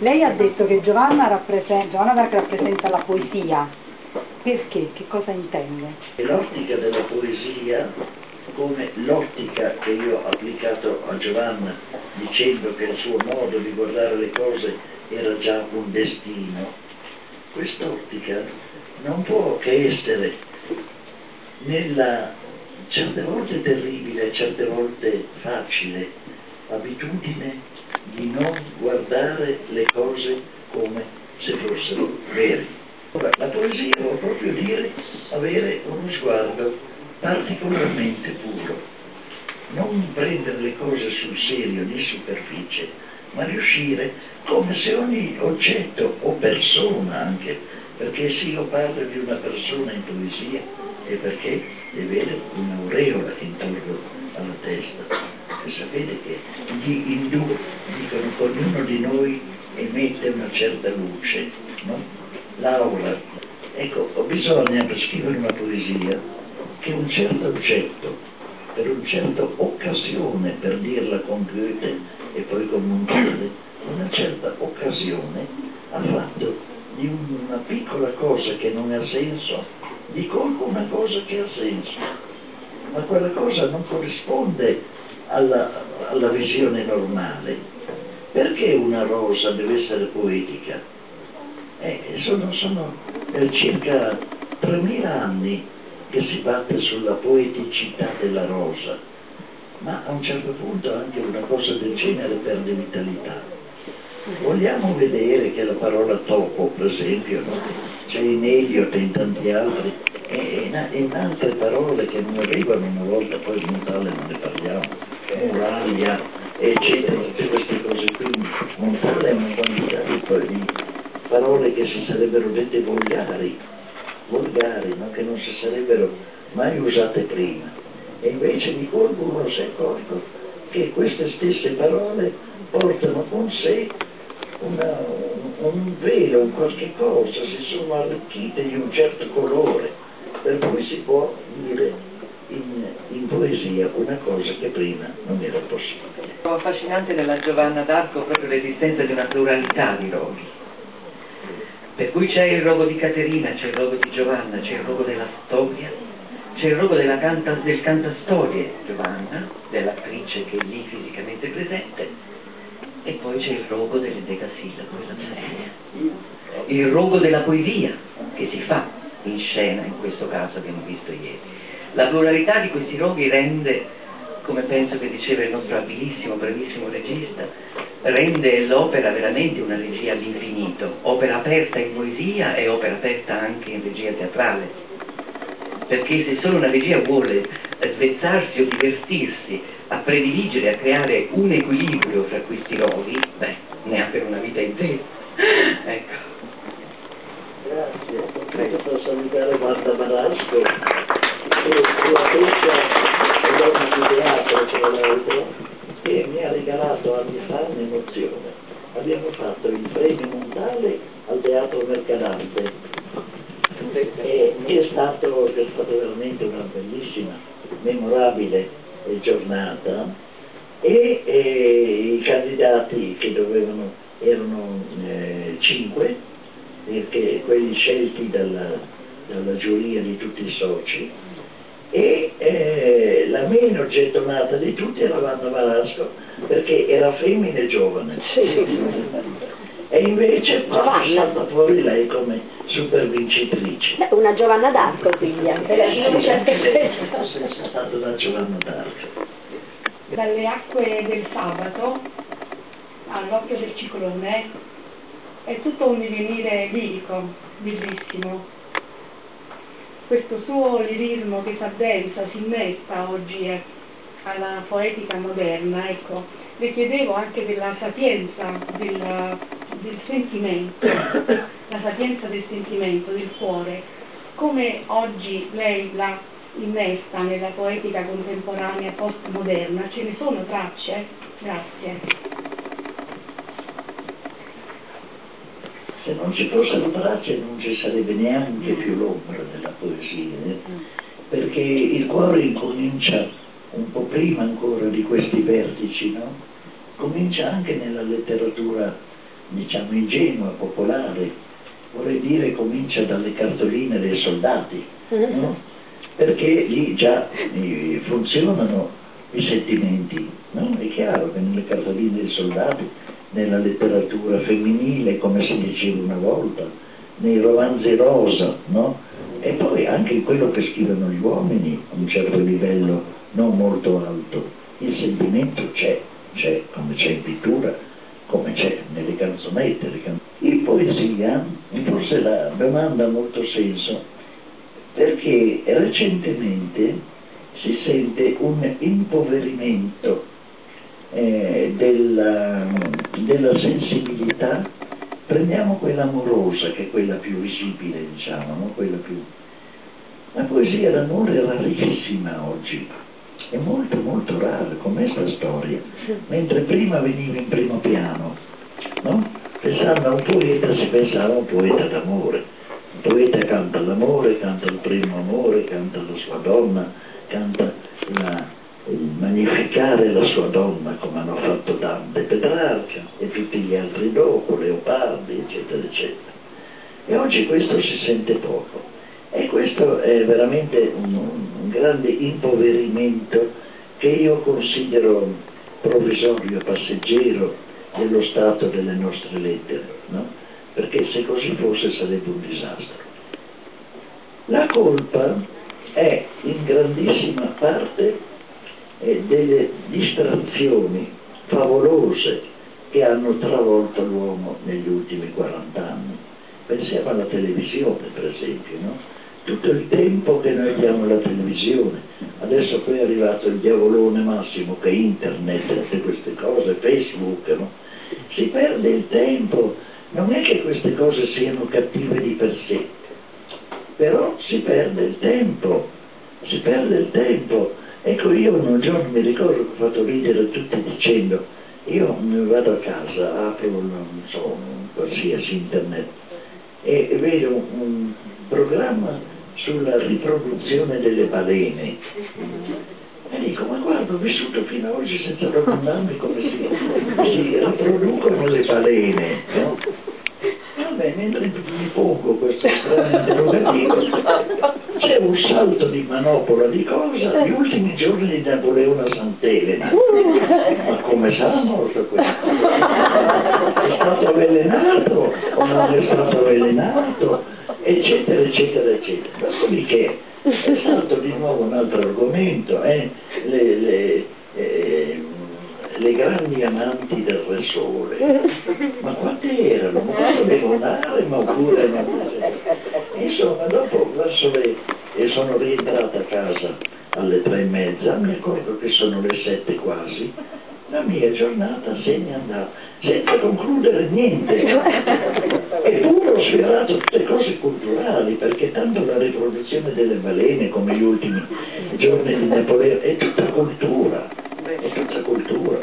Lei ha detto che Giovanna rappresenta, Giovanna d'Arco rappresenta la poesia. Perché? Che cosa intende? L'ottica della poesia, come l'ottica che io ho applicato a Giovanna, dicendo che il suo modo di guardare le cose era già un destino, quest'ottica non può che essere nella certe volte terribile, certe volte facile abitudine di non guardare le cose come se fossero vere. La poesia vuol proprio dire avere uno sguardo particolarmente puro, non prendere le cose sul serio di superficie, ma riuscire come se ogni oggetto o persona anche, perché se io parlo di una persona in poesia è perché deve avere un'aureola intorno alla testa. E sapete che gli che ognuno di noi emette una certa luce, no? L'aura. Ecco, bisogna per scrivere una poesia che un certo oggetto, per una certa occasione, per dirla con Goethe e poi con Montale, una certa occasione ha fatto di una piccola cosa che non ha senso, di colpo una cosa che ha senso. Ma quella cosa non corrisponde alla, alla visione normale. Perché una rosa deve essere poetica? Eh, sono, sono eh, circa 3.000 anni che si batte sulla poeticità della rosa, ma a un certo punto anche una cosa del genere perde vitalità. Vogliamo vedere che la parola topo, per esempio, no? c'è in Eliot e in tanti altri, e in, in altre parole che non arrivano una volta, poi in Montale non ne parliamo, muraglia, eccetera, tutte queste cose qui. Montale è una quantità di, di parole che si sarebbero dette volgari, volgari, no? che non si sarebbero mai usate prima. E invece di colpo uno si accorge che queste stesse parole portano con sé una, un velo, un qualche cosa, si sono arricchite di un certo colore, per cui si può dire in, in, poesia una cosa che prima non era possibile. Affascinante nella Giovanna d'Arco proprio l'esistenza di una pluralità di roghi. Per cui c'è il rogo di Caterina, c'è il rogo di Giovanna, c'è il rogo della storia, c'è il rogo canta, del cantastorie Giovanna, dell'attrice che è lì fisicamente presente, e poi c'è il rogo delle decasillabe, quella seria. Il rogo della poesia che si fa in scena, in questo caso abbiamo visto ieri. La pluralità di questi roghi rende, come penso che diceva il nostro abilissimo, bravissimo regista, rende l'opera veramente una regia all'infinito, opera aperta in poesia e opera aperta anche in regia teatrale. Perché se solo una regia vuole svezzarsi o divertirsi a prediligere, a creare un equilibrio fra questi roghi, beh, ne ha per una vita intera. ecco. Grazie. Prego. Posso salutare Marta Marasco di teatro che è l'altro, che mi ha regalato anni fa un'emozione. Abbiamo fatto il premio montale al teatro Mercadante e è stato, è stata veramente una bellissima, memorabile giornata e, e i candidati che dovevano erano eh, cinque, perché quelli scelti dalla, dalla giuria di tutti i soci, e eh, la meno gettonata di tutti era Vanna Marasco perché era femmina e giovane e invece poi è stata fuori lei come super vincitrice Beh, una Giovanna d'Arco quindi anche lei sì, è stata una Giovanna d'Arco dalle acque del sabato all'occhio del ciclone è tutto un divenire lirico bellissimo questo suo lirismo che fa densa, si innesta oggi eh, alla poetica moderna, ecco, le chiedevo anche della sapienza del, del sentimento, la sapienza del sentimento, del cuore, come oggi lei la innesta nella poetica contemporanea postmoderna, ce ne sono tracce? Grazie. Se non ci fossero tracce non ci sarebbe neanche più l'ombra della poesia, eh? perché il cuore incomincia un po' prima ancora di questi vertici, no? comincia anche nella letteratura diciamo ingenua, popolare, vorrei dire comincia dalle cartoline dei soldati, no? perché lì già eh, funzionano i sentimenti, no? è chiaro che nelle cartoline dei soldati, nella letteratura femminile, come si diceva una volta, nei romanzi rosa, no? e poi anche in quello che scrivono gli uomini a un certo livello non molto alto, il sentimento c'è, c'è come c'è in pittura, come c'è nelle canzonette. Can... In poesia forse la domanda ha molto senso perché recentemente si sente un impoverimento eh, della, della, sensibilità, prendiamo quella amorosa che è quella più visibile, diciamo, no? quella più... La poesia d'amore è rarissima oggi, è molto molto rara, come sta storia, mentre prima veniva in primo piano, no? Pensando a un poeta si pensava a un poeta d'amore, un poeta canta l'amore, canta il primo amore, canta la sua donna, canta la, il magnificare la sua donna Dante Petrarca e tutti gli altri dopo, Leopardi, eccetera, eccetera. E oggi questo si sente poco. E questo è veramente un, un grande impoverimento che io considero provvisorio, passeggero dello stato delle nostre lettere, no? perché se così fosse sarebbe un disastro. La colpa è in grandissima parte eh, delle distrazioni favolose che hanno travolto l'uomo negli ultimi 40 anni. Pensiamo alla televisione, per esempio, no? tutto il tempo che noi diamo alla televisione. Adesso poi è arrivato il diavolone massimo che è internet, tutte queste cose, Facebook, no? si perde il tempo. Non è che queste cose siano cattive di per sé, però si perde il tempo, si perde il tempo. Ecco, io un giorno mi ricordo che ho fatto ridere tutti dicendo, io vado a casa, apro, non so, qualsiasi internet e vedo un programma sulla riproduzione delle balene. E dico, ma guarda, ho vissuto fino ad oggi senza domandarmi come si, si riproducono le balene. No? Vabbè, mentre mi pongo questo strano interrogativo, c'è un salto di manopola di cosa? Gli ultimi giorni di Napoleone a Sant'Elena. Ma come sarà morto questo? È stato avvelenato o non è stato avvelenato? Eccetera, eccetera, eccetera. Dopodiché è stato di nuovo un altro argomento, eh? le, le, eh, le grandi amanti del Re Sole, ma quante erano? Ma questo devo andare, ma oppure no? Insomma, dopo verso le, e rientrata a casa alle tre e mezza, mi accorgo che sono le sette quasi, la mia giornata se ne andava, senza concludere niente. Eppure ho sfiorato tutte cose culturali, perché tanto la riproduzione delle balene, come gli ultimi giorni di Napoleone, è tutta cultura, è tutta cultura,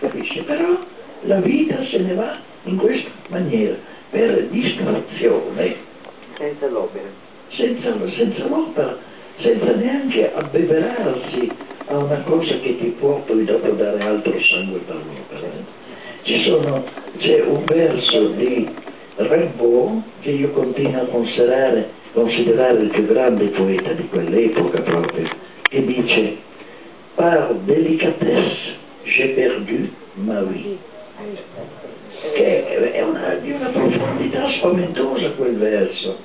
capisci? Però la vita se ne va in questa maniera, per distrazione. Senza l'opera. Senza, senza l'opera, senza neanche abbeverarsi a una cosa che ti può poi dopo dare altro sangue per l'opera. Ci sono, c'è un verso di Rimbaud che io continuo a considerare, considerare il più grande poeta di quell'epoca proprio, che dice Par délicatesse j'ai perdu ma vie. Che è una, di una profondità spaventosa quel verso,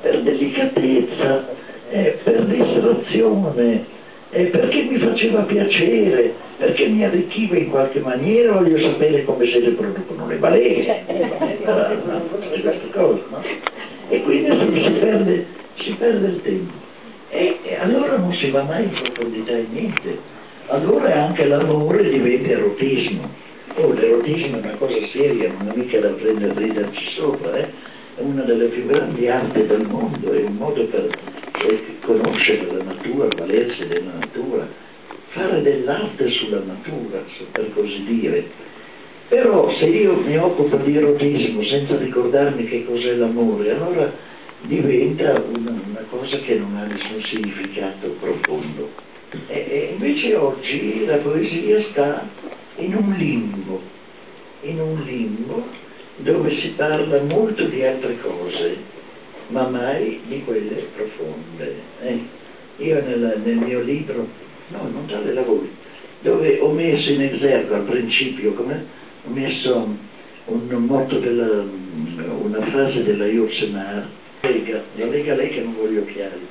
per delicatezza, eh, per distrazione, eh, perché mi faceva piacere, perché mi arricchiva in qualche maniera, voglio sapere come si riproducono le balene, queste cose, no? E quindi si, si, perde, si perde il tempo. E, e, allora non si va mai in profondità in niente. Allora anche l'amore diventa erotismo. Oh, l'erotismo è una cosa seria, non è mica da prendere riderci sopra, eh? è una delle più grandi arti del mondo, è un modo per conoscere la natura, valersi della natura, fare dell'arte sulla natura, per così dire. Però se io mi occupo di erotismo senza ricordarmi che cos'è l'amore, allora diventa una, una cosa che non ha nessun significato profondo. E, e invece oggi la poesia sta in un limbo, in un limbo parla molto di altre cose, ma mai di quelle profonde. eh. Io nel, nel mio libro, no, non tale la voi, dove ho messo in esergo al principio, come ho messo un motto della, una frase della Yursenar, Lega, la Lega lei che non voglio occhiali.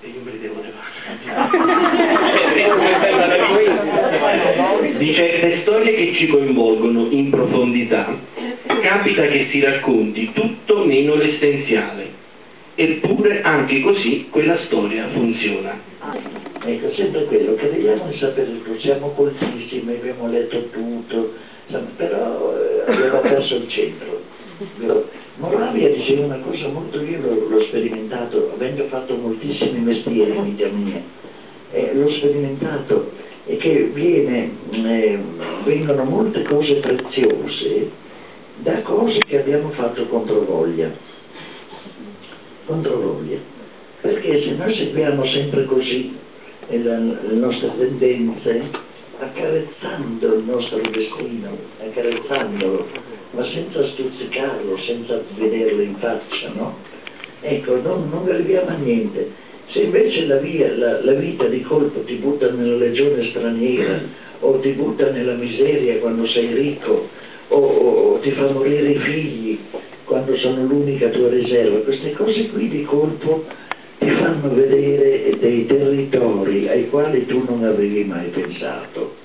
E io me li devo levare. Di certe storie che ci coinvolgono in profondità, capita che si racconti tutto meno l'essenziale. Eppure anche così quella storia funziona. Ecco, sempre quello, crediamo di sapere tutto, siamo coltissimi, abbiamo letto tutto, però eh, abbiamo perso il centro. Moravia diceva una cosa molto, io l'ho sperimentato, avendo fatto moltissimi mestieri in vita mia, eh, l'ho sperimentato e che viene, eh, vengono molte cose preziose da cose che abbiamo fatto contro voglia. Contro voglia. Perché se noi seguiamo sempre così eh, la- le nostre tendenze, accarezzando il nostro destino, accarezzandolo, ma senza stuzzicarlo, senza vederlo in faccia, no? Ecco, non, non arriviamo a niente. Se invece la, via- la- la vita di colpo ti butta nella legione straniera o ti butta nella miseria quando sei ricco o, o- o ti fa morire i figli quando sono l'unica tua riserva, queste cose qui di colpo ti fanno vedere dei territori ai quali tu non avevi mai pensato.